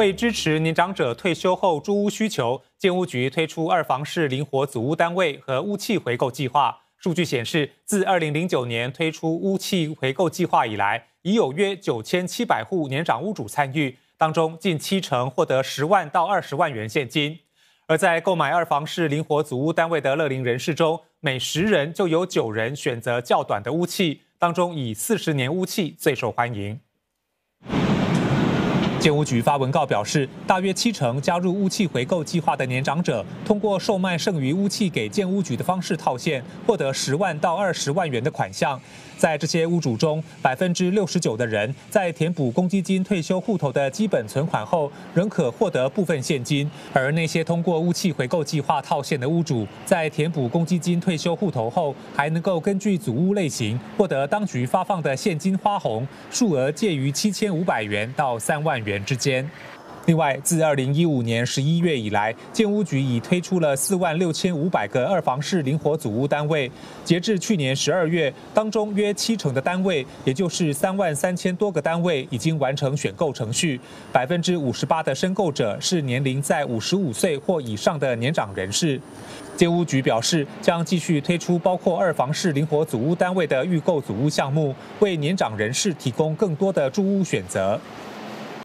为支持年长者退休后住屋需求，建屋局推出二房式灵活组屋单位和屋契回购计划。数据显示，自二零零九年推出屋契回购计划以来，已有约九千七百户年长屋主参与，当中近七成获得十万到二十万元现金。而在购买二房式灵活组屋单位的乐龄人士中，每十人就有九人选择较短的屋契，当中以四十年屋契最受欢迎。建屋局发文告表示，大约七成加入屋气回购计划的年长者，通过售卖剩余屋气给建屋局的方式套现，获得十万到二十万元的款项。在这些屋主中，百分之六十九的人在填补公积金退休户头的基本存款后，仍可获得部分现金；而那些通过屋气回购计划套现的屋主，在填补公积金退休户头后，还能够根据组屋类型获得当局发放的现金花红，数额介于七千五百元到三万元元之间。另外，自二零一五年十一月以来，建屋局已推出了四万六千五百个二房式灵活组屋单位。截至去年十二月，当中约七成的单位，也就是三万三千多个单位，已经完成选购程序。百分之五十八的申购者是年龄在五十五岁或以上的年长人士。建屋局表示，将继续推出包括二房式灵活组屋单位的预购组屋项目，为年长人士提供更多的住屋选择。